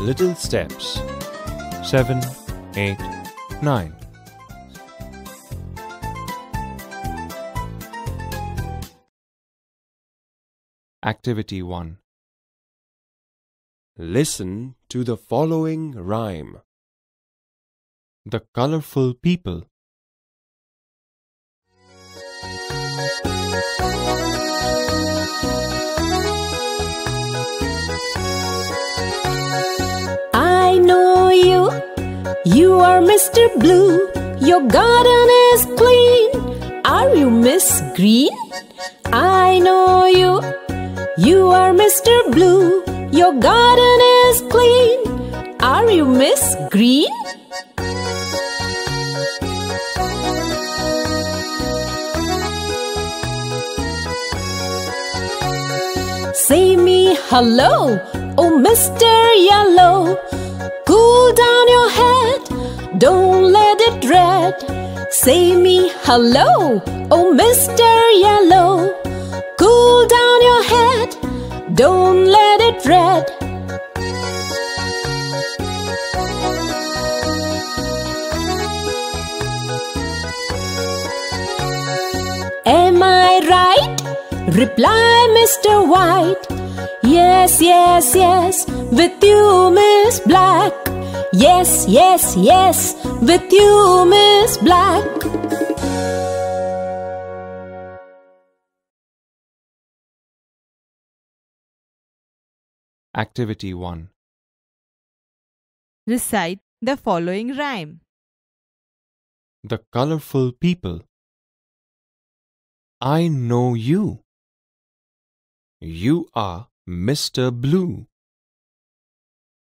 Little Steps 7, 8, 9. Activity 1 Listen to the following rhyme. The colorful people. You are Mr. Blue. Your garden is clean. Are you Miss Green? I know you, you are Mr. Blue. Your garden is clean. Are you Miss Green? Say me hello, oh Mr. Yellow. Down your head, don't let it red. Say me hello, oh Mr. Yellow. Cool down your head, don't let it red. Am I right? Reply, Mr. White. Yes, yes, yes, with you, Miss Black. Yes, yes, yes, with you, Miss Black. Activity 1 Recite the following rhyme. The colorful people. I know you. You are Mr. Blue.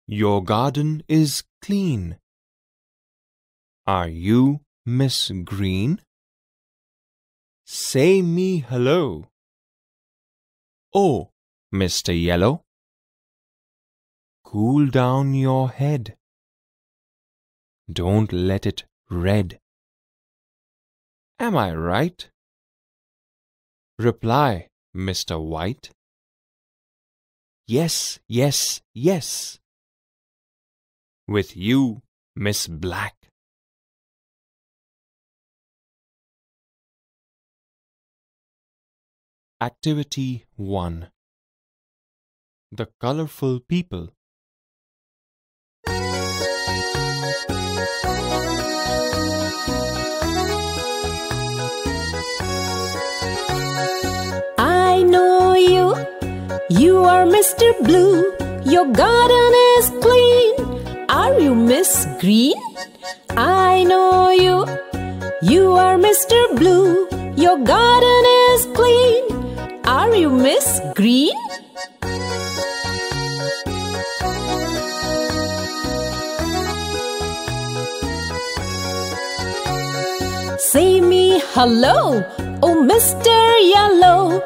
Your garden is clean. Are you Miss Green? Say me hello. Oh, Mr. Yellow. Cool down your head. Don't let it red. Am I right? Reply, Mr. White. Yes, yes, yes. With you, Miss Black. Activity 1 The Colorful People I know you, you are Mr. Blue. Your garden is clean. Are you Miss Green? I know you, you are Mr. Blue. Your garden is clean. Are you Miss Green? Say me hello, oh Mr. Yellow.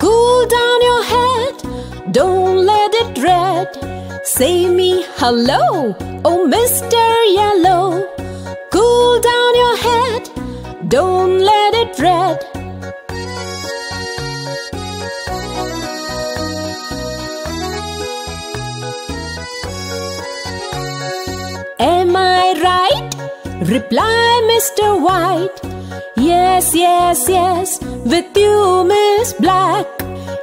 Cool down your head, don't let it red. Say me hello, oh Mr. Yellow. Cool down your head, don't let it red. Am I right? Reply, Mr. White. Yes, yes, yes, with you, Miss Black.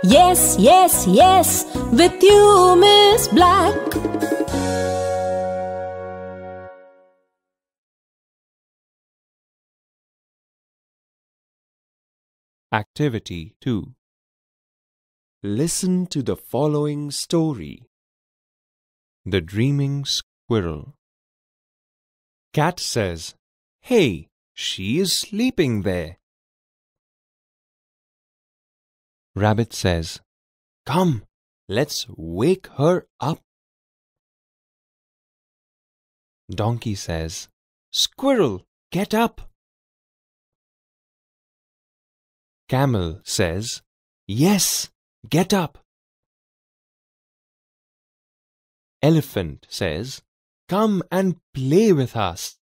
Yes, yes, yes, with you, Miss Black. Activity 2 Listen to the following story The Dreaming Squirrel. Cat says, Hey, she is sleeping there. Rabbit says, Come, let's wake her up. Donkey says, Squirrel, get up. Camel says, Yes, get up. Elephant says, Come and play with us.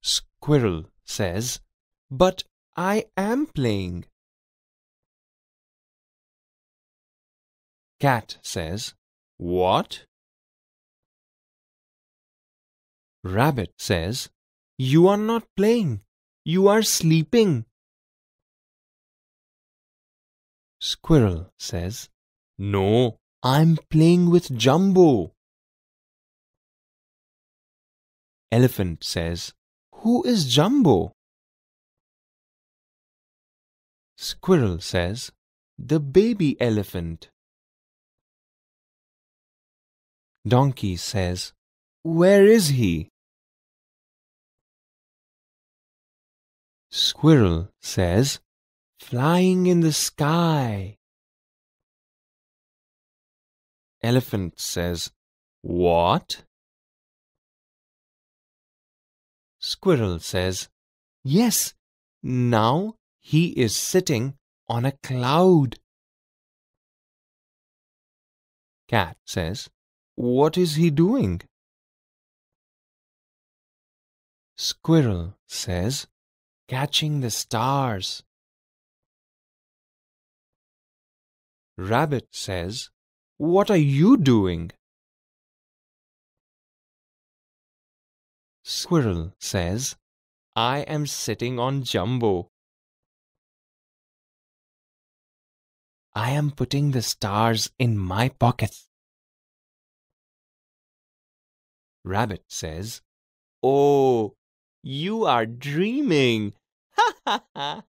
Squirrel says, But I am playing. Cat says, What? Rabbit says, You are not playing. You are sleeping. Squirrel says, No, I'm playing with Jumbo. Elephant says, Who is Jumbo? Squirrel says, The baby elephant. Donkey says, Where is he? Squirrel says, Flying in the sky. Elephant says, What? Squirrel says, Yes, now he is sitting on a cloud. Cat says, What is he doing? Squirrel says, Catching the stars. Rabbit says, What are you doing? Squirrel says, I am sitting on Jumbo. I am putting the stars in my pockets. Rabbit says, Oh, you are dreaming. Ha ha ha.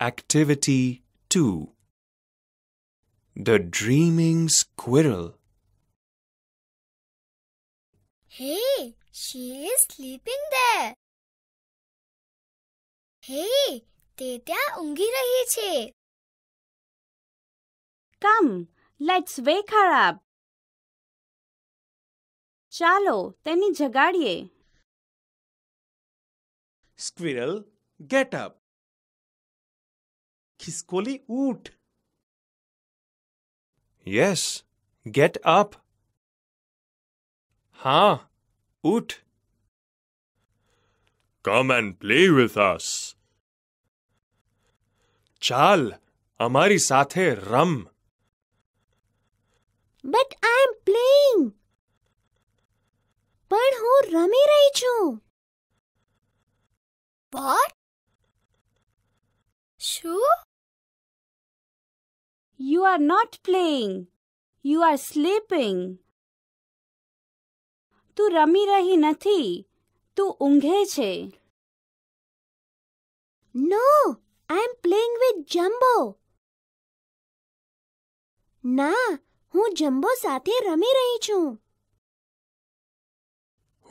Activity 2 The Dreaming Squirrel Hey, she is sleeping there. Hey, તે ત્યાં ઊંઘી રહી છે. Come, let's wake her up. ચાલો તેને જગાડીએ Squirrel, get up. ખિસકોલી ઉઠ Yes, get up. हाँ, उठ. Come and play with us. ચાલ અમારી સાથે રમ But I'm playing. પણ હું રમી રહી છું. What? શું? You are not playing. You are sleeping. તું રમી રહી નથી તું ઊંઘે છે No, I'm playing with Jumbo. ના, હું જમ્બો સાથે રમી રહી છું.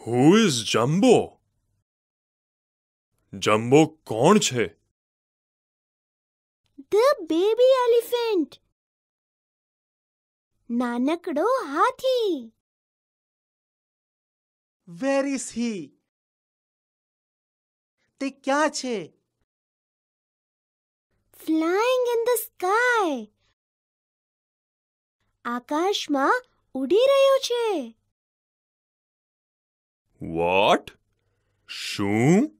Who is Jumbo? જમ્બો કોણ છે The baby elephant. નાનકડો હાથી. વેર ઇઝ હી તે ક્યાં છે flying in the sky. આકાશમાં ઉડી રહ્યો છે. વોટ શું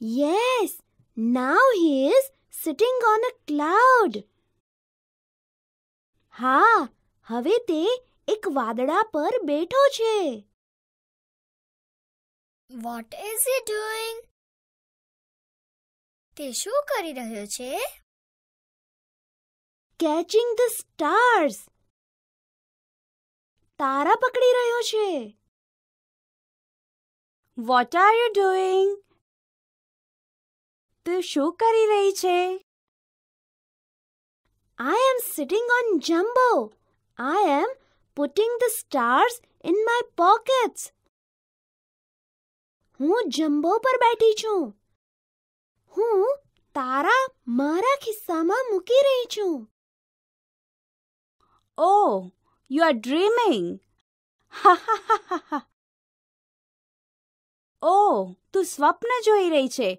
Yes, now he is sitting on a cloud. હા, હવે તે એક વાદળા પર બેઠો છે. What is he doing? તે શું કરી રહ્યો છે Catching the stars. તારા પકડી રહ્યો છે. વોટ આર યુ ડુઈંગ તું શું કરી રહી છે I am sitting on Jumbo. I am putting the stars in my pockets. હું જમ્બો પર બેઠી છું. હું તારા મારા ખિસ્સામાં મૂકી રહી છું. ઓ યુ આર ડ્રીમિંગ ઓ તું સ્વપ્ન જોઈ રહી છે.